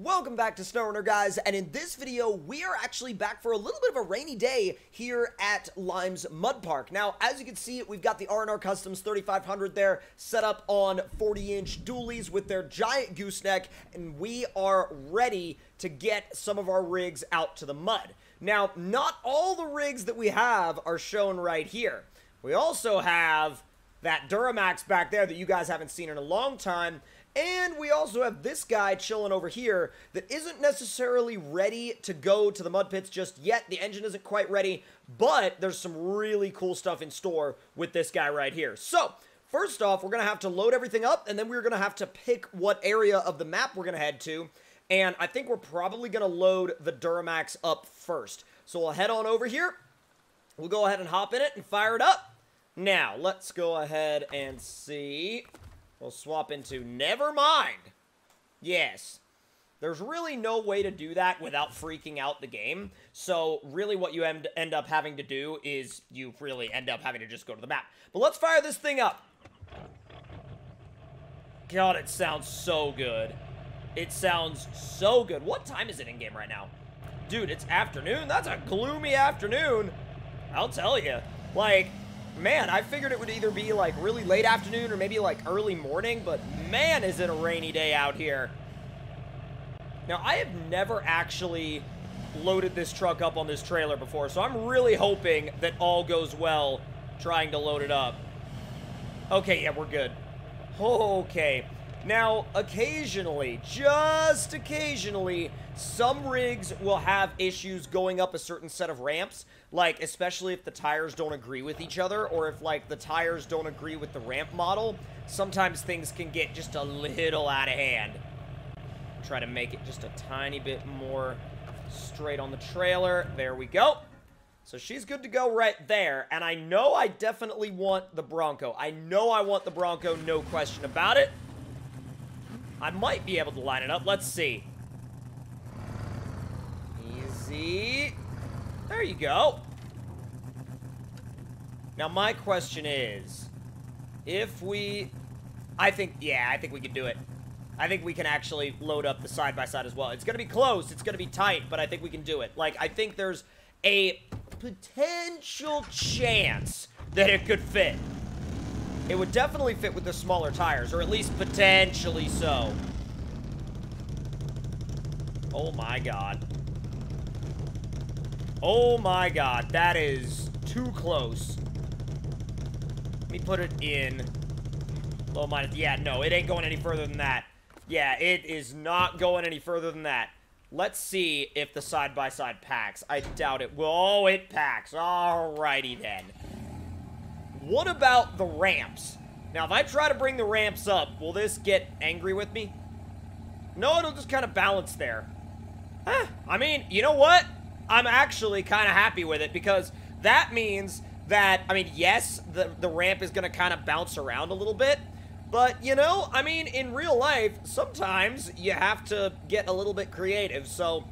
Welcome back to SnowRunner, guys, and in this video, we are actually back for a little bit of a rainy day here at Limes Mud Park. Now, as you can see, we've got the R&R Customs 3500 there set up on 40-inch dualies with their giant gooseneck, and we are ready to get some of our rigs out to the mud. Now, not all the rigs that we have are shown right here. We also have that Duramax back there that you guys haven't seen in a long time, and we also have this guy chilling over here that isn't necessarily ready to go to the mud pits just yet. The engine isn't quite ready, but there's some really cool stuff in store with this guy right here. So, first off, we're going to have to load everything up, and then we're going to have to pick what area of the map we're going to head to. And I think we're probably going to load the Duramax up first. So we'll head on over here. We'll go ahead and hop in it and fire it up. Now, let's go ahead and see We'll swap into never mind. Yes. There's really no way to do that without freaking out the game. So really what you end, end up having to do is you really end up having to just go to the map. But let's fire this thing up. God, it sounds so good. It sounds so good. What time is it in game right now? Dude, it's afternoon. That's a gloomy afternoon. I'll tell you. Like, man, I figured it would either be like really late afternoon or maybe like early morning, but man, is it a rainy day out here. Now, I have never actually loaded this truck up on this trailer before, so I'm really hoping that all goes well trying to load it up. Okay, yeah, we're good. Okay. Now, occasionally, just occasionally, some rigs will have issues going up a certain set of ramps, like, especially if the tires don't agree with each other, or if, like, the tires don't agree with the ramp model, sometimes things can get just a little out of hand. Try to make it just a tiny bit more straight on the trailer. There we go. So she's good to go right there, and I know I definitely want the Bronco. I know I want the Bronco, no question about it. I might be able to line it up. Let's see. Easy. There you go. Now, my question is, if we... I think, yeah, I think we can do it. I think we can actually load up the side-by-side -side as well. It's going to be close. It's going to be tight, but I think we can do it. Like, I think there's a potential chance that it could fit. It would definitely fit with the smaller tires, or at least potentially so. Oh my god. Oh my god, that is too close. Let me put it in low minus. Yeah, no, it ain't going any further than that. Yeah, it is not going any further than that. Let's see if the side-by-side -side packs. I doubt it will. Oh, it packs. Alrighty then. What about the ramps? Now, if I try to bring the ramps up, will this get angry with me? No, it'll just kind of balance there. Huh, I mean, you know what? I'm actually kind of happy with it because that means that, I mean, yes, the, the ramp is going to kind of bounce around a little bit, but, you know, I mean, in real life, sometimes you have to get a little bit creative, so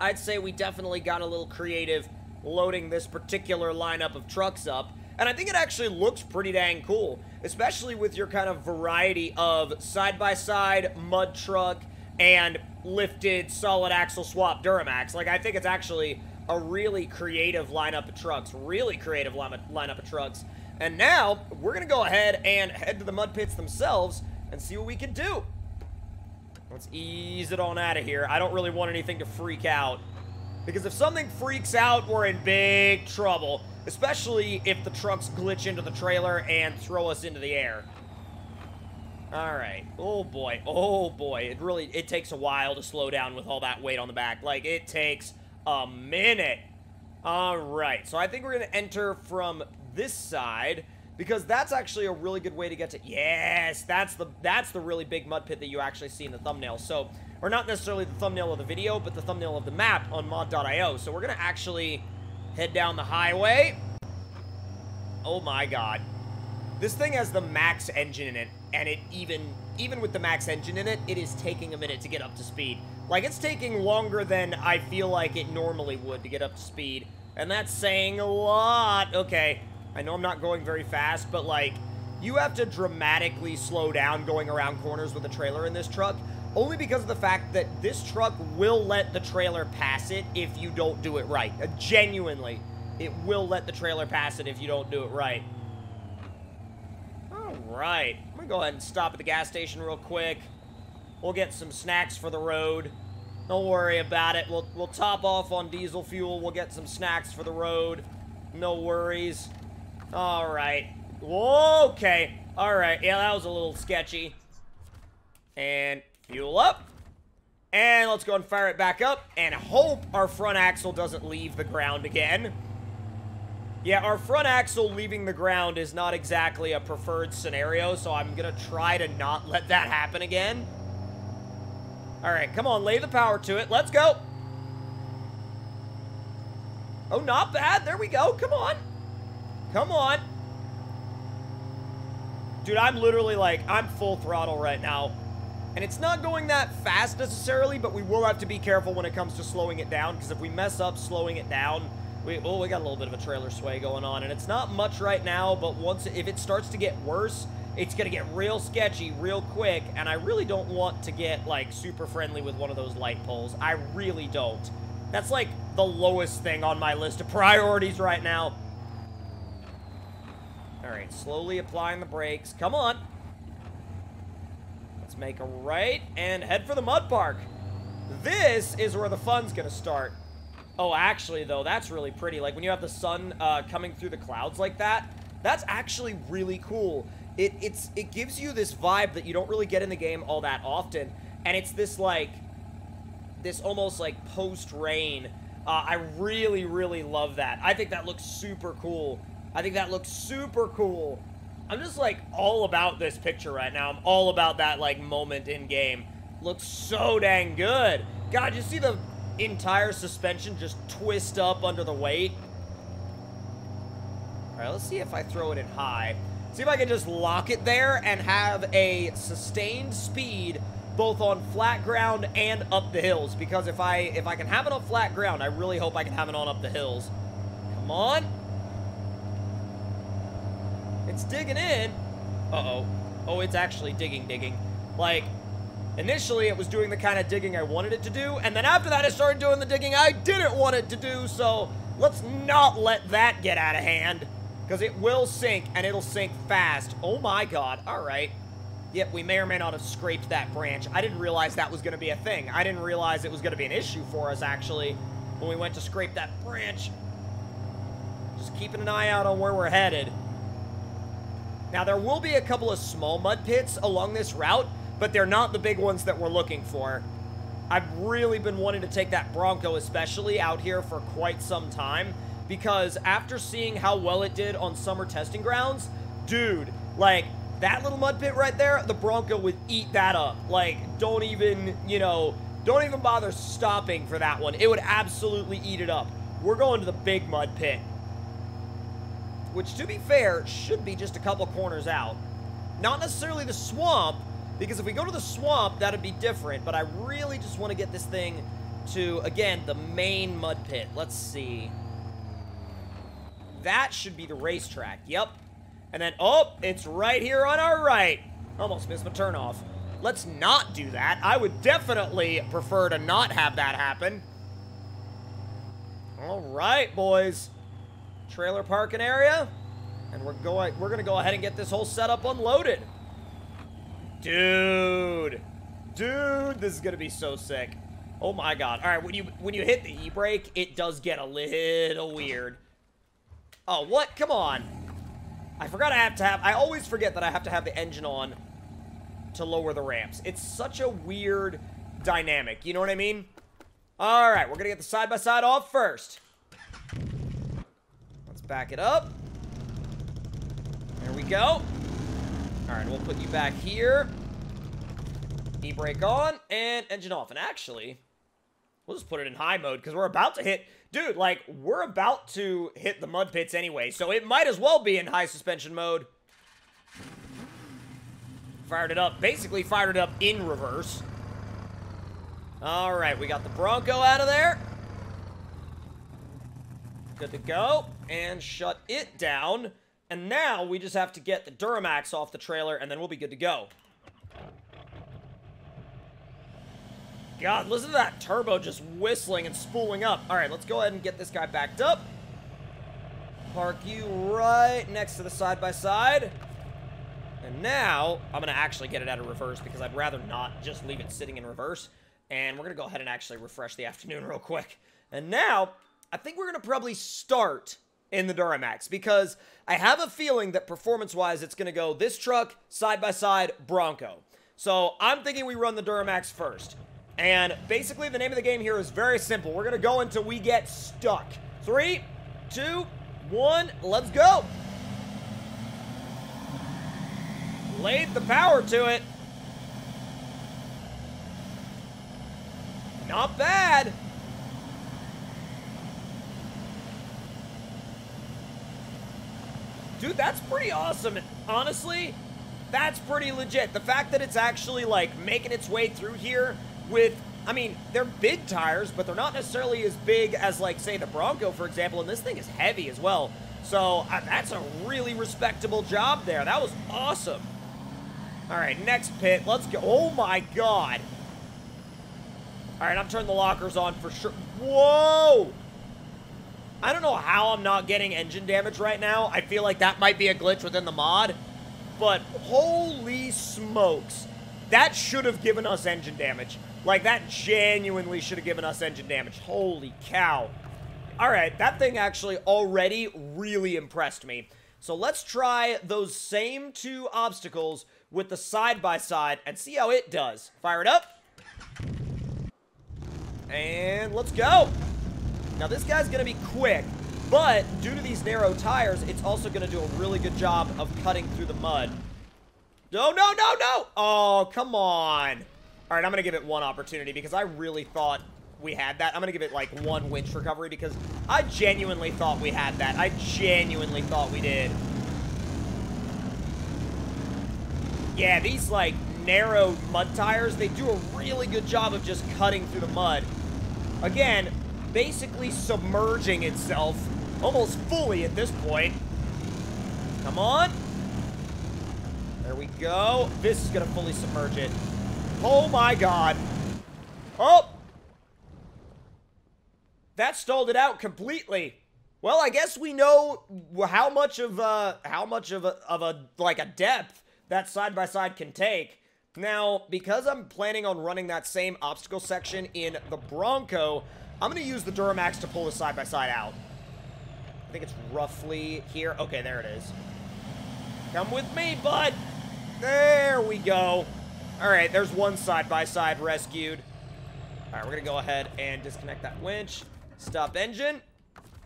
I'd say we definitely got a little creative loading this particular lineup of trucks up, and I think it actually looks pretty dang cool, especially with your kind of variety of side-by-side, -side, mud truck, and lifted solid axle swap Duramax. Like, I think it's actually a really creative lineup of trucks. Really creative lineup of trucks. And now, we're going to go ahead and head to the mud pits themselves and see what we can do. Let's ease it on out of here. I don't really want anything to freak out. Because if something freaks out, we're in big trouble. Especially if the trucks glitch into the trailer and throw us into the air. Alright. Oh boy. Oh boy. It really, it takes a while to slow down with all that weight on the back. Like, it takes a minute. Alright. So I think we're going to enter from this side because that's actually a really good way to get to yes that's the that's the really big mud pit that you actually see in the thumbnail so or not necessarily the thumbnail of the video but the thumbnail of the map on mod.io so we're gonna actually head down the highway oh my god this thing has the max engine in it and it even even with the max engine in it, it is taking a minute to get up to speed. Like, it's taking longer than I feel like it normally would to get up to speed. And that's saying a lot. Okay, I know I'm not going very fast, but, like, you have to dramatically slow down going around corners with a trailer in this truck, only because of the fact that this truck will let the trailer pass it if you don't do it right. Uh, genuinely, it will let the trailer pass it if you don't do it right. All right. I'm to go ahead and stop at the gas station real quick. We'll get some snacks for the road. Don't worry about it. We'll, we'll top off on diesel fuel. We'll get some snacks for the road. No worries. All right. Okay. All right. Yeah, that was a little sketchy. And fuel up. And let's go and fire it back up and hope our front axle doesn't leave the ground again. Yeah, our front axle leaving the ground is not exactly a preferred scenario, so I'm going to try to not let that happen again. All right, come on, lay the power to it. Let's go. Oh, not bad. There we go. Come on. Come on. Dude, I'm literally like, I'm full throttle right now. And it's not going that fast necessarily, but we will have to be careful when it comes to slowing it down, because if we mess up slowing it down, we, oh, we got a little bit of a trailer sway going on, and it's not much right now, but once, if it starts to get worse, it's going to get real sketchy real quick, and I really don't want to get, like, super friendly with one of those light poles. I really don't. That's, like, the lowest thing on my list of priorities right now. Alright, slowly applying the brakes. Come on. Make a right and head for the mud park. This is where the fun's to start. Oh, actually, though, that's really pretty. Like, when you have the sun uh, coming through the clouds like that, that's actually really cool it it's it gives you this vibe that you don't really get in the game all that often, and it's this like this almost like post rain. Uh, I really really love that. I think that looks super cool. I think that looks super cool. I'm just like all about this picture right now. I'm all about that like moment in game. Looks so dang good. God, you see the entire suspension just twist up under the weight? All right, let's see if I throw it in high. See if I can just lock it there and have a sustained speed both on flat ground and up the hills. Because if I if I can have it on flat ground, I really hope I can have it on up the hills. Come on. It's digging in. Uh-oh. Oh, it's actually digging, digging. Like, initially it was doing the kind of digging I wanted it to do, and then after that it started doing the digging I didn't want it to do, so let's not let that get out of hand. Because it will sink, and it'll sink fast. Oh my god. Alright. Yep, we may or may not have scraped that branch. I didn't realize that was going to be a thing. I didn't realize it was going to be an issue for us, actually, when we went to scrape that branch. Just keeping an eye out on where we're headed. Now, there will be a couple of small mud pits along this route, but they're not the big ones that we're looking for. I've really been wanting to take that Bronco especially out here for quite some time, because after seeing how well it did on summer testing grounds, dude, like, that little mud pit right there, the Bronco would eat that up. Like, don't even, you know, don't even bother stopping for that one. It would absolutely eat it up. We're going to the big mud pit. Which, to be fair, should be just a couple corners out. Not necessarily the swamp, because if we go to the swamp, that'd be different. But I really just want to get this thing to, again, the main mud pit. Let's see. That should be the racetrack. Yep. And then, oh, it's right here on our right. Almost missed my turnoff. Let's not do that. I would definitely prefer to not have that happen. All right, boys. Trailer parking area. And we're going we're to go ahead and get this whole setup unloaded. Dude. Dude, this is going to be so sick. Oh my god. All right, when you when you hit the e-brake, it does get a little weird. Oh, what? Come on. I forgot I have to have... I always forget that I have to have the engine on to lower the ramps. It's such a weird dynamic. You know what I mean? All right, we're going to get the side-by-side -side off first. Back it up. There we go. All right, we'll put you back here. E-brake on, and engine off. And actually, we'll just put it in high mode because we're about to hit dude, like, we're about to hit the mud pits anyway, so it might as well be in high suspension mode. Fired it up, basically fired it up in reverse. All right, we got the Bronco out of there. Good to go. And shut it down. And now we just have to get the Duramax off the trailer, and then we'll be good to go. God, listen to that turbo just whistling and spooling up. All right, let's go ahead and get this guy backed up. Park you right next to the side-by-side. -side. And now, I'm going to actually get it out of reverse because I'd rather not just leave it sitting in reverse. And we're going to go ahead and actually refresh the afternoon real quick. And now, I think we're going to probably start in the Duramax because I have a feeling that performance-wise, it's going to go this truck, side-by-side, Bronco. So I'm thinking we run the Duramax first. And basically, the name of the game here is very simple. We're going to go until we get stuck. Three, two, one, let's go. Laid the power to it. Not bad. Dude, that's pretty awesome. Honestly, that's pretty legit. The fact that it's actually, like, making its way through here with, I mean, they're big tires, but they're not necessarily as big as, like, say, the Bronco, for example, and this thing is heavy as well. So, uh, that's a really respectable job there. That was awesome. All right, next pit. Let's go. Oh, my God. All right, I'm turning the lockers on for sure. Whoa! I don't know how I'm not getting engine damage right now. I feel like that might be a glitch within the mod. But holy smokes. That should have given us engine damage. Like, that genuinely should have given us engine damage. Holy cow. All right, that thing actually already really impressed me. So let's try those same two obstacles with the side-by-side -side and see how it does. Fire it up. And let's go. Now, this guy's going to be quick, but due to these narrow tires, it's also going to do a really good job of cutting through the mud. No, no, no, no! Oh, come on. All right, I'm going to give it one opportunity because I really thought we had that. I'm going to give it, like, one winch recovery because I genuinely thought we had that. I genuinely thought we did. Yeah, these, like, narrow mud tires, they do a really good job of just cutting through the mud. Again, basically submerging itself almost fully at this point. Come on. There we go. This is going to fully submerge it. Oh my god. Oh! That stalled it out completely. Well, I guess we know how much of a, how much of a, of a, like a depth that side-by-side -side can take. Now, because I'm planning on running that same obstacle section in the Bronco, I'm going to use the Duramax to pull the side-by-side -side out. I think it's roughly here. Okay, there it is. Come with me, bud. There we go. All right, there's one side-by-side -side rescued. All right, we're going to go ahead and disconnect that winch. Stop engine.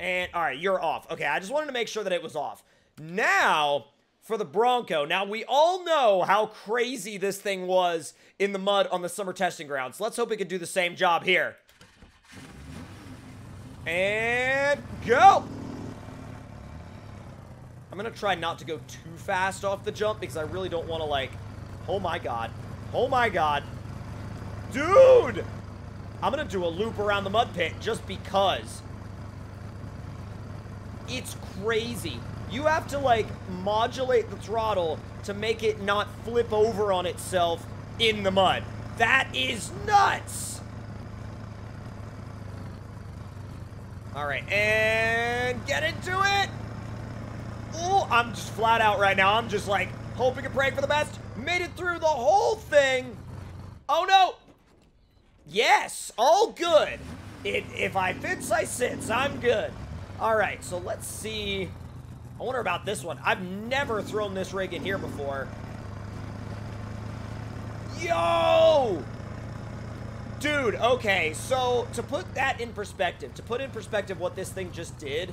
And, all right, you're off. Okay, I just wanted to make sure that it was off. Now, for the Bronco. Now, we all know how crazy this thing was in the mud on the summer testing grounds. Let's hope we can do the same job here. And go! I'm going to try not to go too fast off the jump because I really don't want to, like... Oh, my God. Oh, my God. Dude! I'm going to do a loop around the mud pit just because. It's crazy. You have to, like, modulate the throttle to make it not flip over on itself in the mud. That is nuts! All right, and get into it. Oh, I'm just flat out right now. I'm just like hoping and praying for the best. Made it through the whole thing. Oh no. Yes, all good. It, if I fits, I sits. I'm good. All right, so let's see. I wonder about this one. I've never thrown this rig in here before. Yo! Dude, okay, so to put that in perspective, to put in perspective what this thing just did,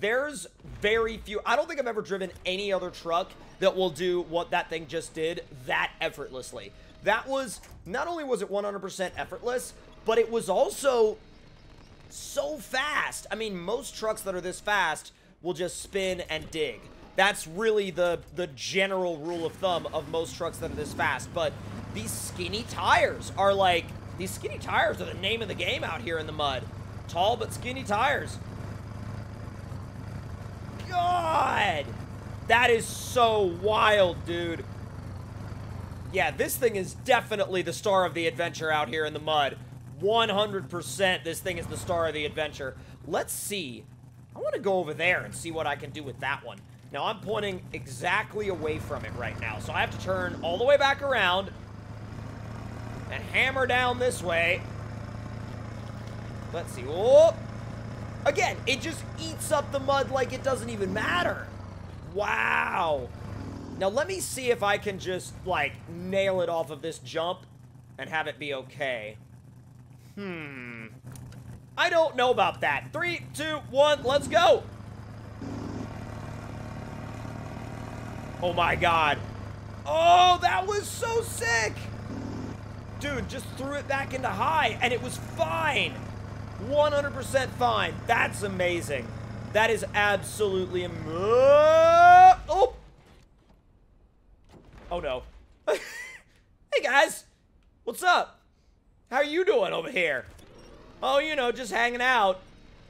there's very few, I don't think I've ever driven any other truck that will do what that thing just did that effortlessly. That was, not only was it 100% effortless, but it was also so fast. I mean, most trucks that are this fast will just spin and dig. That's really the, the general rule of thumb of most trucks that are this fast. But these skinny tires are like these skinny tires are the name of the game out here in the mud. Tall but skinny tires. God! That is so wild, dude. Yeah, this thing is definitely the star of the adventure out here in the mud. 100% this thing is the star of the adventure. Let's see. I want to go over there and see what I can do with that one. Now, I'm pointing exactly away from it right now, so I have to turn all the way back around and hammer down this way. Let's see. Oh! Again, it just eats up the mud like it doesn't even matter. Wow. Now, let me see if I can just, like, nail it off of this jump and have it be okay. Hmm. I don't know about that. Three, two, one, let's go. Oh my god. Oh, that was so sick. Dude, just threw it back into high and it was fine. 100% fine. That's amazing. That is absolutely am Oh! Oh no. hey guys. What's up? How are you doing over here? Oh, you know, just hanging out.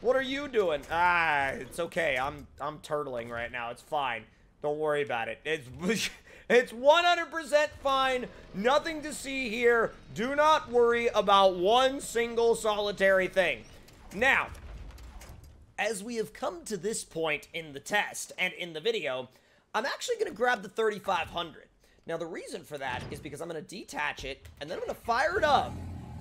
What are you doing? Ah, it's okay. I'm I'm turtling right now. It's fine. Don't worry about it. It's it's 100% fine. Nothing to see here. Do not worry about one single solitary thing. Now, as we have come to this point in the test and in the video, I'm actually going to grab the 3500. Now, the reason for that is because I'm going to detach it, and then I'm going to fire it up,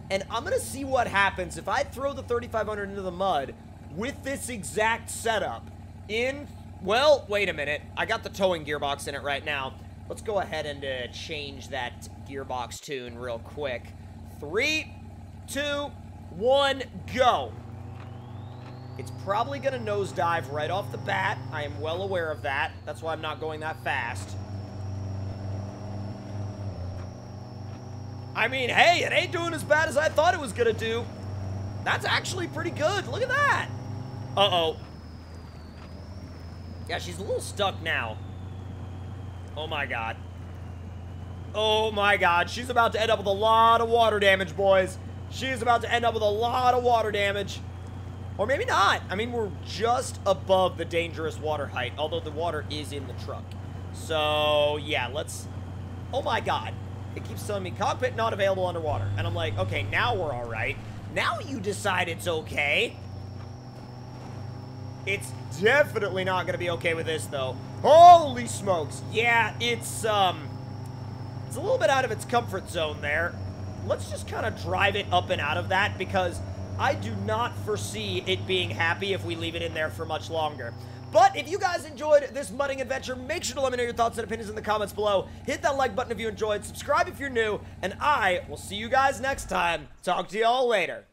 and I'm going to see what happens if I throw the 3500 into the mud with this exact setup in, well, wait a minute. I got the towing gearbox in it right now. Let's go ahead and uh, change that gearbox tune real quick. Three, two, one, go. It's probably going to nosedive right off the bat. I am well aware of that. That's why I'm not going that fast. I mean, hey, it ain't doing as bad as I thought it was going to do. That's actually pretty good. Look at that. Uh-oh. Yeah, she's a little stuck now. Oh, my God. Oh, my God. She's about to end up with a lot of water damage, boys. She's about to end up with a lot of water damage. Or maybe not. I mean, we're just above the dangerous water height, although the water is in the truck. So, yeah, let's... Oh, my God. It keeps telling me cockpit not available underwater. And I'm like, okay, now we're all right. Now you decide it's okay. It's definitely not going to be okay with this, though. Holy smokes. Yeah, it's, um... It's a little bit out of its comfort zone there. Let's just kind of drive it up and out of that, because I do not foresee it being happy if we leave it in there for much longer. But if you guys enjoyed this mudding adventure, make sure to let me know your thoughts and opinions in the comments below. Hit that like button if you enjoyed, subscribe if you're new, and I will see you guys next time. Talk to y'all later.